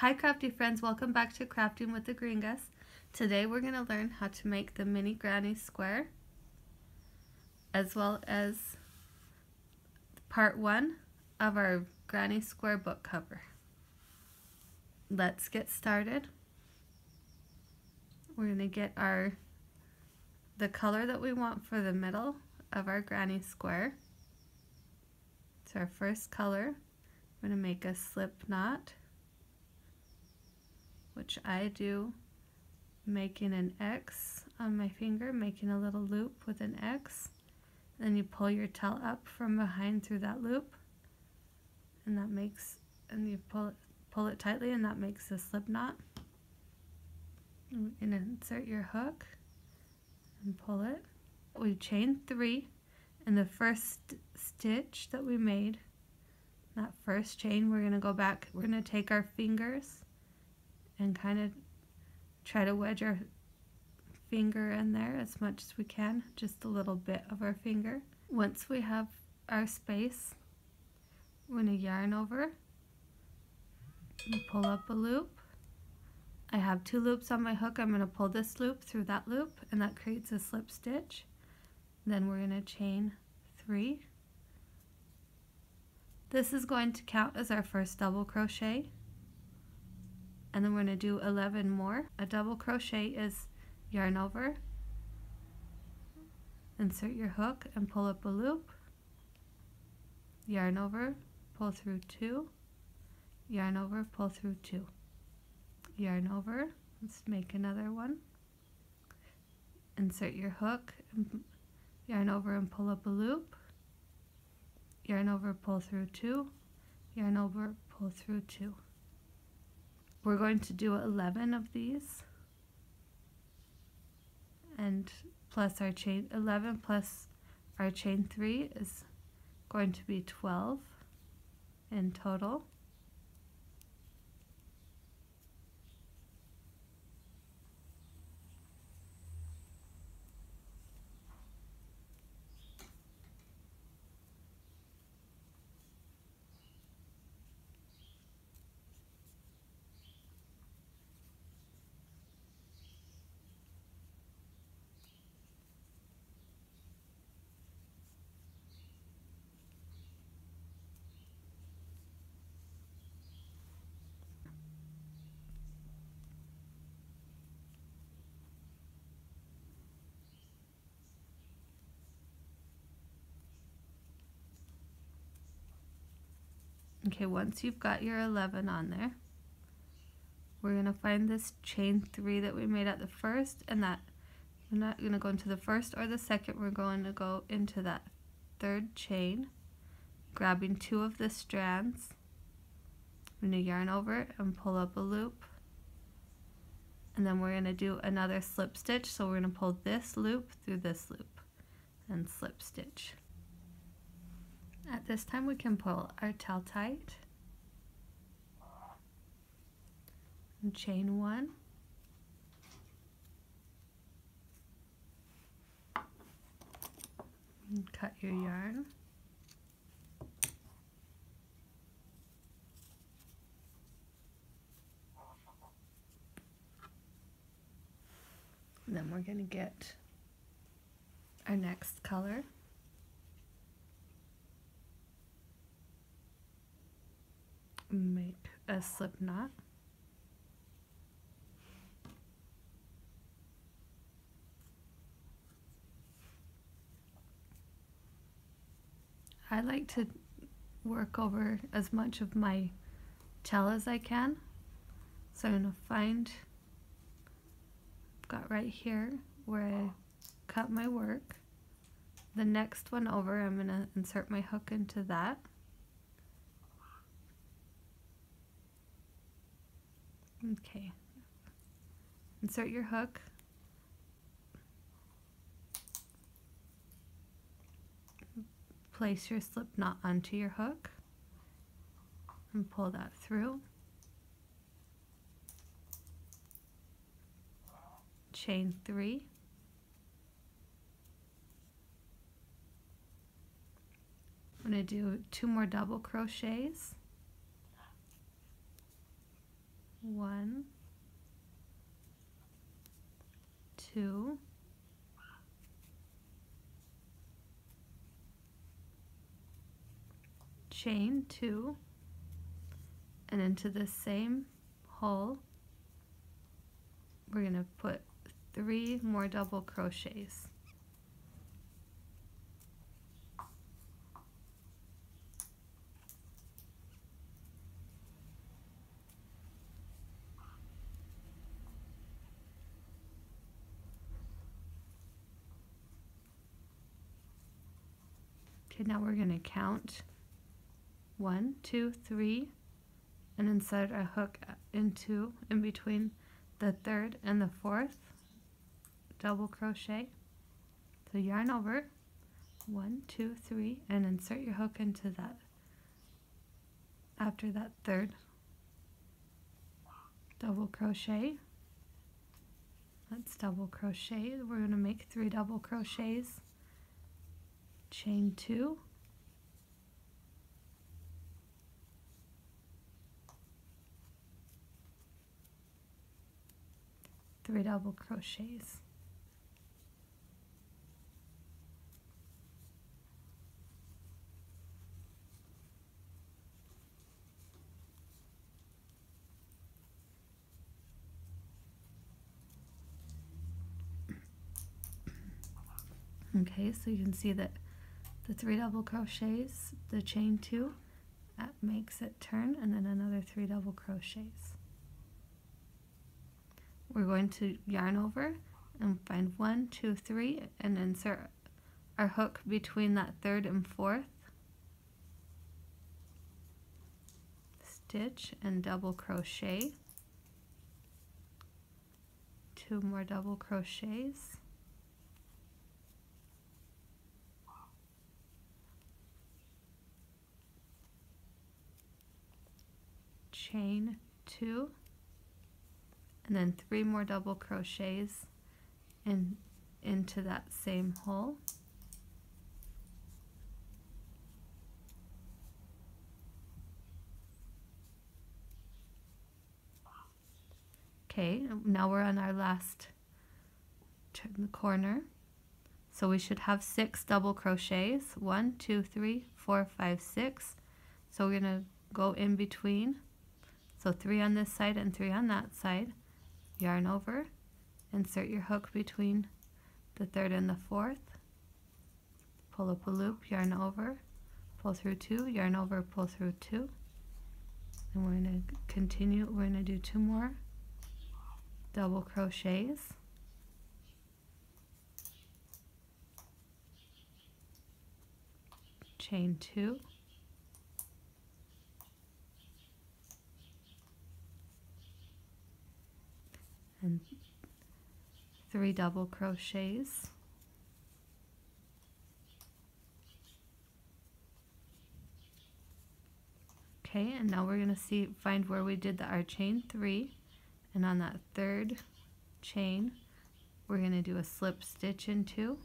Hi crafty friends, welcome back to Crafting with the Gringas. Today we're going to learn how to make the mini granny square as well as part one of our granny square book cover. Let's get started. We're going to get our the color that we want for the middle of our granny square. It's our first color. We're going to make a slip knot which I do making an X on my finger, making a little loop with an X. Then you pull your tail up from behind through that loop and that makes, and you pull it, pull it tightly and that makes a slip knot. And insert your hook and pull it. We chain three and the first stitch that we made, that first chain, we're going to go back, we're going to take our fingers and kind of try to wedge our finger in there as much as we can, just a little bit of our finger. Once we have our space, we're going to yarn over and pull up a loop. I have two loops on my hook. I'm going to pull this loop through that loop and that creates a slip stitch. Then we're going to chain three. This is going to count as our first double crochet and then we're going to do 11 more. A double crochet is yarn over, insert your hook and pull up a loop, yarn over, pull through two, yarn over, pull through two, yarn over, let's make another one, insert your hook, yarn over and pull up a loop, yarn over, pull through two, yarn over, pull through two. We're going to do 11 of these and plus our chain 11 plus our chain 3 is going to be 12 in total. Okay, once you've got your 11 on there, we're going to find this chain 3 that we made at the first, and that we're not going to go into the first or the second, we're going to go into that third chain, grabbing two of the strands. I'm going to yarn over it and pull up a loop. And then we're going to do another slip stitch, so we're going to pull this loop through this loop and slip stitch. At this time we can pull our tail tight and chain one. And cut your yarn. then we're going to get our next color. Make a slip knot. I like to work over as much of my tail as I can. So I'm going to find, got right here where I cut my work. The next one over, I'm going to insert my hook into that. Okay. Insert your hook. Place your slip knot onto your hook and pull that through. Chain three. I'm going to do two more double crochets. One. Two. Chain two. And into the same hole we're going to put three more double crochets Okay, now we're going to count one, two, three, and insert our hook into in between the third and the fourth double crochet. So yarn over one, two, three, and insert your hook into that after that third double crochet. Let's double crochet. We're going to make three double crochets chain two. Three double crochets. Okay, so you can see that the three double crochets, the chain two, that makes it turn, and then another three double crochets. We're going to yarn over and find one, two, three, and insert our hook between that third and fourth. Stitch and double crochet. Two more double crochets. Chain two and then three more double crochets in into that same hole. Okay now we're on our last turn the corner. So we should have six double crochets. One two three four five six. So we're to go in between so three on this side and three on that side. Yarn over, insert your hook between the third and the fourth. Pull up a loop, yarn over, pull through two, yarn over, pull through two. And we're going to continue, we're going to do two more double crochets. Chain two. And three double crochets. Okay and now we're going to see find where we did the, our chain three and on that third chain we're going to do a slip stitch into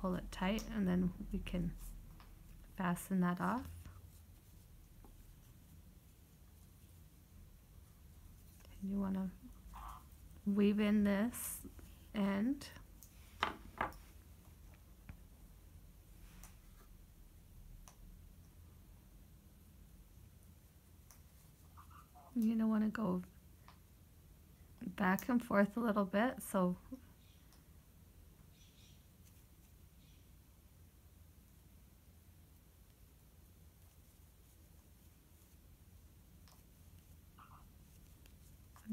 pull it tight and then we can fasten that off you want to weave in this end? You're going to want to go back and forth a little bit so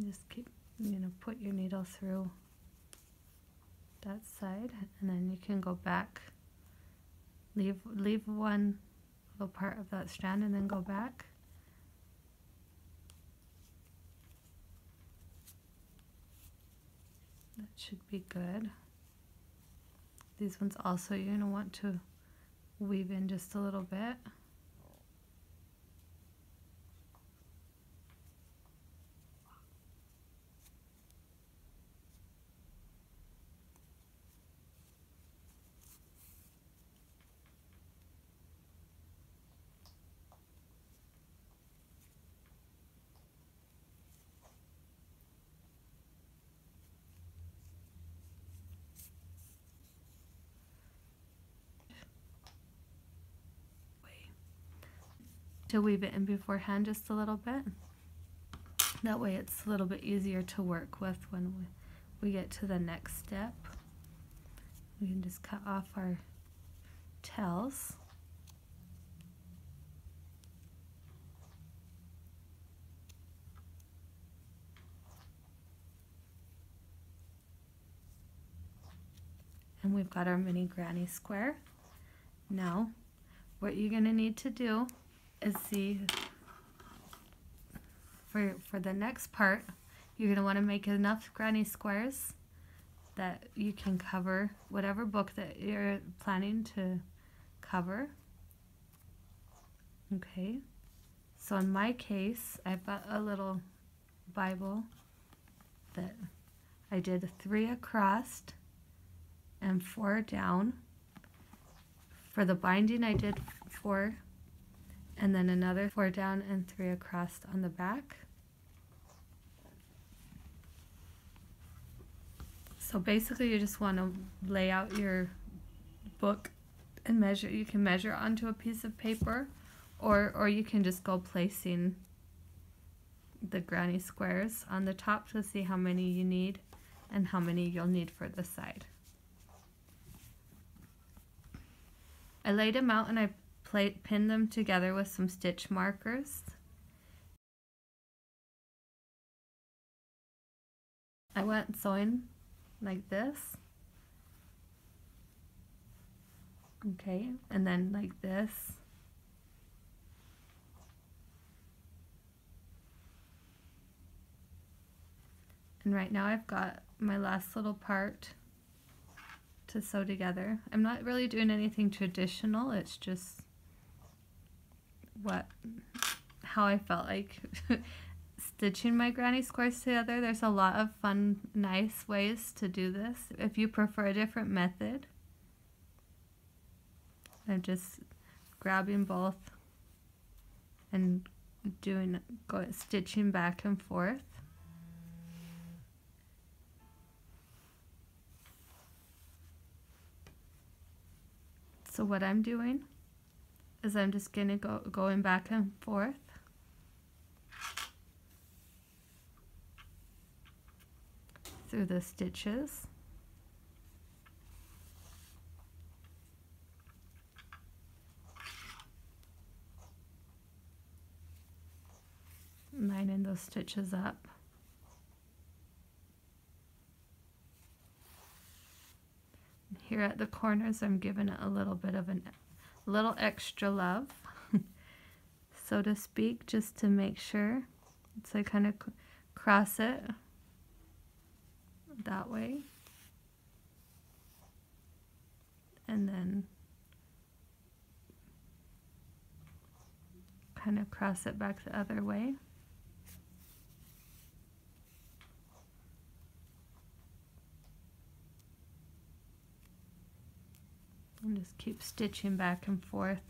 just keep you know put your needle through that side and then you can go back. Leave leave one little part of that strand and then go back. That should be good. These ones also you're going to want to weave in just a little bit to weave it in beforehand just a little bit. That way it's a little bit easier to work with when we, get to the next step. We can just cut off our tails. And we've got our mini granny square. Now, what you're going to need to do is see for, for the next part, you're going to want to make enough granny squares that you can cover whatever book that you're planning to cover. Okay, so in my case, I've got a little Bible that I did three across and four down. For the binding, I did four and then another four down and three across on the back. So basically you just want to lay out your book and measure. You can measure onto a piece of paper or, or you can just go placing the granny squares on the top to see how many you need and how many you'll need for the side. I laid them out and I pinned them together with some stitch markers. I went sewing like this. Okay, and then like this. And right now I've got my last little part to sew together. I'm not really doing anything traditional, it's just what how I felt like stitching my granny squares together. There's a lot of fun, nice ways to do this. If you prefer a different method, I'm just grabbing both and doing going stitching back and forth. So what I'm doing is I'm just going to go going back and forth. through the stitches. Lining those stitches up. Here at the corners, I'm giving it a little bit of an, little extra love, so to speak, just to make sure. So I kind of cross it that way. And then kind of cross it back the other way. and just keep stitching back and forth.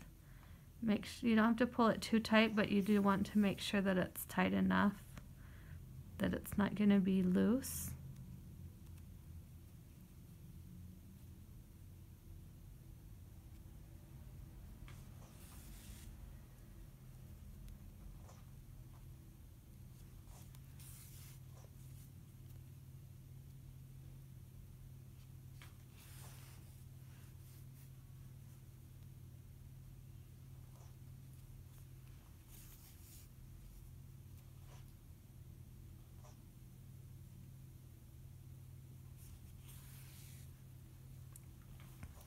Make sure you don't have to pull it too tight, but you do want to make sure that it's tight enough that it's not going to be loose.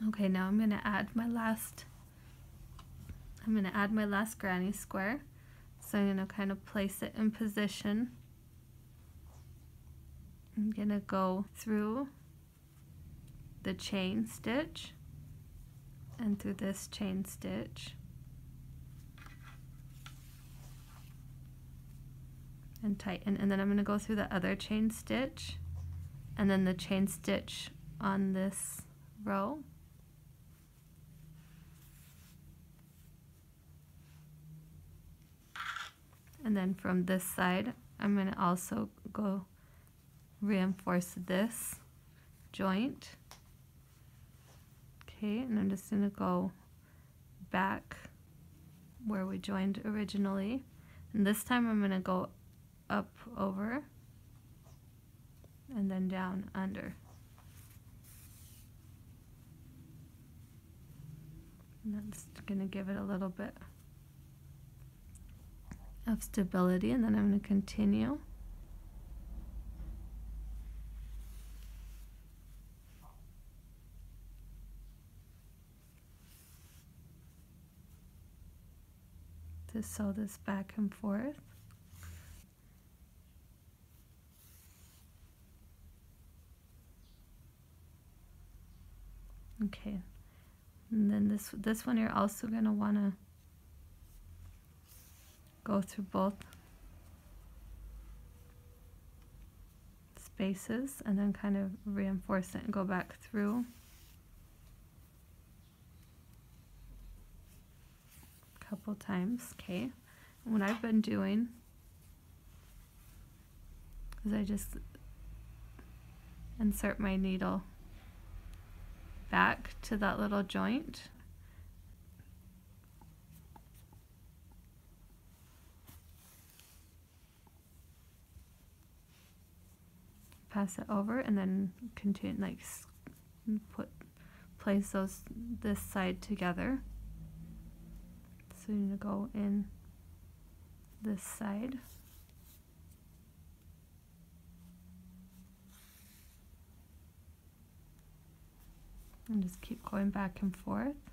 Okay, now I'm going to add my last, I'm going to add my last granny square. So I'm going to kind of place it in position. I'm going to go through the chain stitch and through this chain stitch. and tighten and then I'm going to go through the other chain stitch and then the chain stitch on this row and then from this side I'm going to also go reinforce this joint okay and I'm just going to go back where we joined originally. And this time I'm going to go up over and then down under. And that's going to give it a little bit of stability and then I'm going to continue. to sew this back and forth. Okay, and then this this one you're also going to want to go through both spaces and then kind of reinforce it and go back through. A couple times, okay? What I've been doing is I just insert my needle back to that little joint. Pass it over and then continue like put place those this side together. So you need to go in this side. And just keep going back and forth.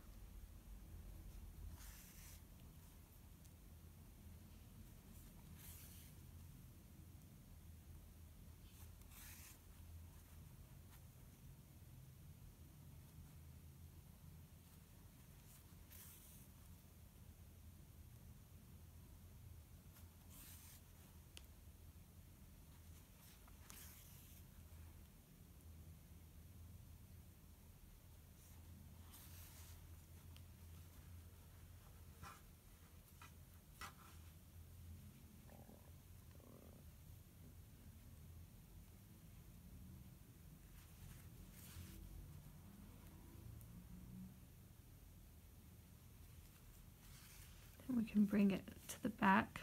We can bring it to the back.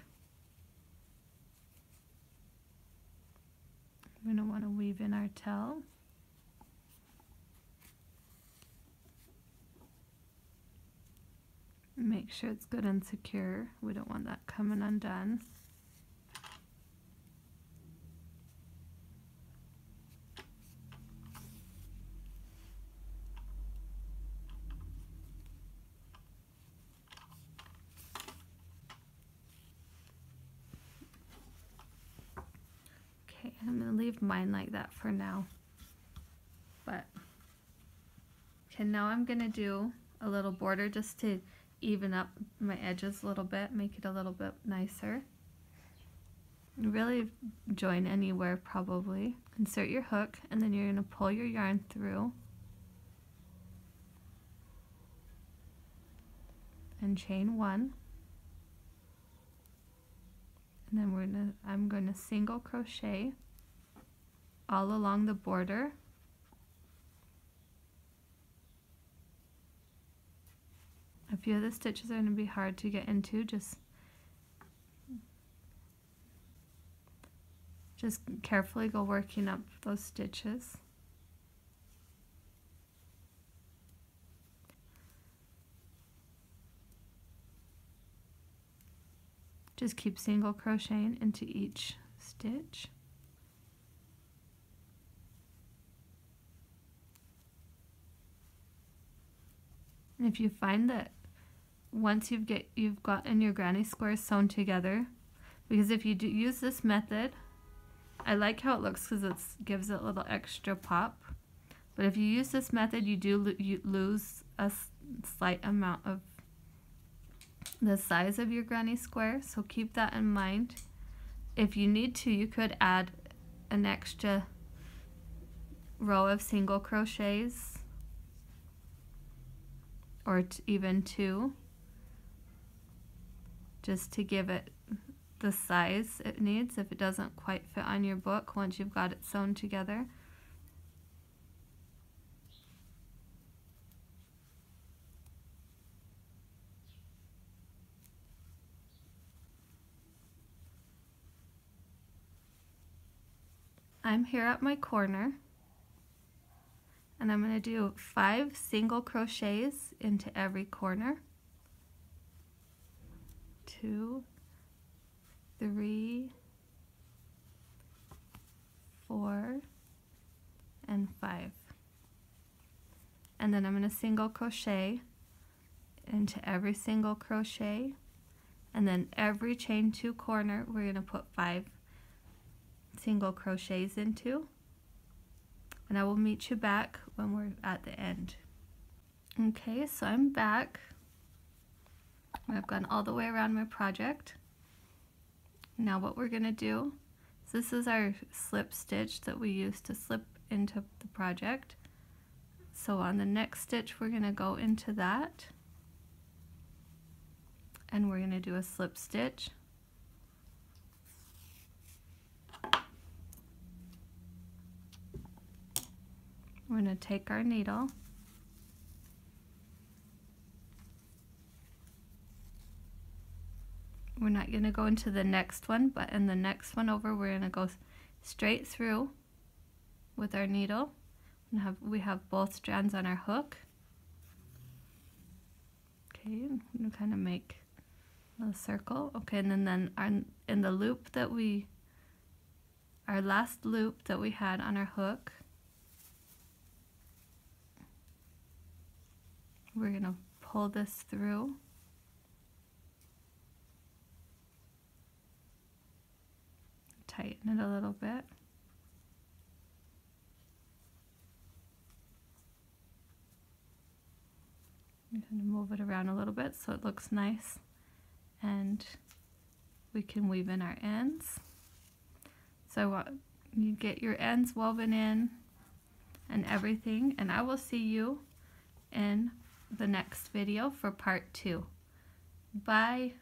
We're going to want to weave in our tail. Make sure it's good and secure. We don't want that coming undone. I'm going to leave mine like that for now. But, okay, now I'm going to do a little border just to even up my edges a little bit, make it a little bit nicer. Really join anywhere probably. Insert your hook and then you're going to pull your yarn through. And chain one. And then we're gonna I'm going to single crochet all along the border. A few of the stitches are going to be hard to get into, just just carefully go working up those stitches. Just keep single crocheting into each stitch. If you find that once you've get you've gotten your granny squares sewn together, because if you do use this method, I like how it looks because it gives it a little extra pop. But if you use this method, you do lo you lose a slight amount of the size of your granny square, so keep that in mind. If you need to, you could add an extra row of single crochets or even two just to give it the size it needs if it doesn't quite fit on your book once you've got it sewn together. I'm here at my corner and I'm going to do five single crochets into every corner. Two, three, four, and five. And then I'm going to single crochet into every single crochet and then every chain two corner we're going to put five single crochets into and I will meet you back when we're at the end. Okay, so I'm back. I've gone all the way around my project. Now what we're going to do, so this is our slip stitch that we use to slip into the project. So on the next stitch we're going to go into that and we're going to do a slip stitch. We're going to take our needle. We're not going to go into the next one but in the next one over we're going to go straight through with our needle. And have we have both strands on our hook. Okay I'm kind of make a circle. Okay and then then our, in the loop that we our last loop that we had on our hook we're going to pull this through tighten it a little bit. I'm going to move it around a little bit so it looks nice and we can weave in our ends. So uh, you get your ends woven in and everything and I will see you in the next video for part two. Bye.